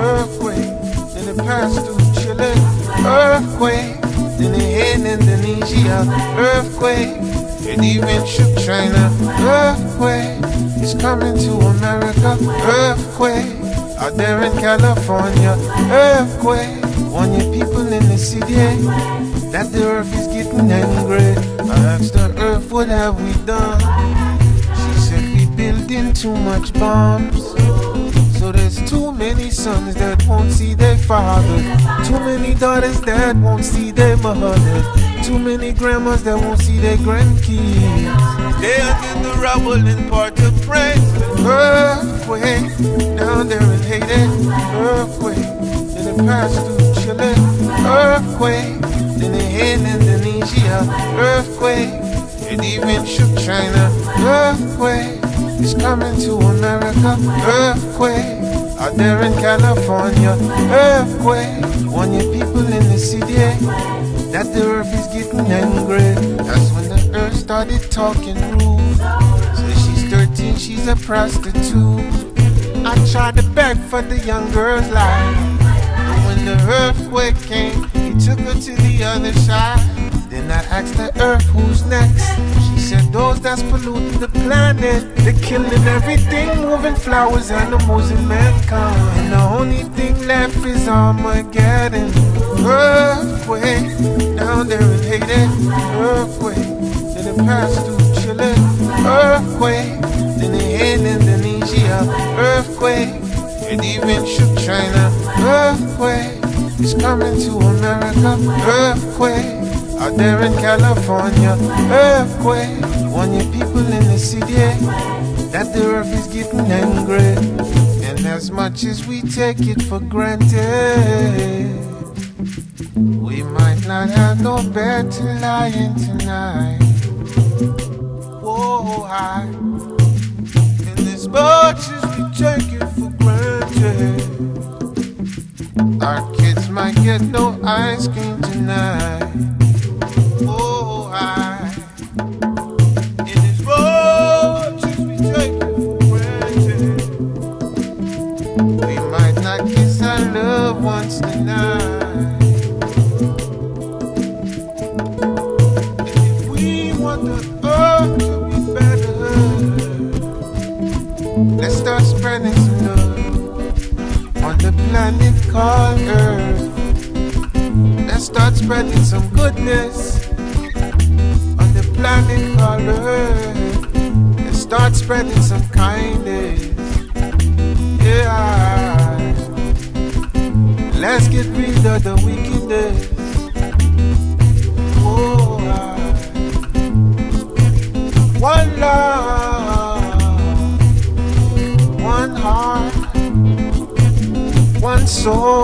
Earthquake. Then it passed through Chile. Earthquake. Then it hit Indonesia. Earthquake. It even shook China. Earthquake. It's coming to America. Earthquake. Out there in California. Earthquake. On your people in the city. That the earth is getting angry. I asked the earth, what have we done? She said we building too much bombs. So there's too many sons that won't see their father. Too many daughters that won't see their mother. Too many grandmas that won't see their grandkids. They are in the rubble in Port-au-Prince. Earthquake down there in Haiti. Earthquake. in the past through Chile. Earthquake. It hit Indonesia. Earthquake. It even shook China. Earthquake. It's coming to America. Earthquake. Out there in California. Earthquake. On your people in the city. Eh, that the earth is getting angry. That's when the earth started talking rude. So she's 13, she's a prostitute. I tried to beg for the young girl's life. But when the earthquake came, he took her to the other side. Then I asked the earth who's next. Those that's polluting the planet. They're killing everything, moving flowers, animals, and mankind. And the only thing left is Armageddon. Earthquake down there in Haiti. Earthquake. Then it passed through Chile. Earthquake. Then it hit Indonesia. Earthquake. It even shook China. Earthquake. It's coming to America. Earthquake. Out there in California. Earthquake. On your people in the city. That the earth is getting angry. And as much as we take it for granted. We might not have no bed to lie in tonight. Whoa, I. And as much as we take it for granted, our kids might get no ice cream tonight. Ones tonight. If we want the earth to be better, let's start spreading some love on the planet called Earth. Let's start spreading some goodness on the planet called Earth. Let's start spreading some kindness. Yeah. Get rid of the wickedness. Oh, I- one love, one heart, one soul.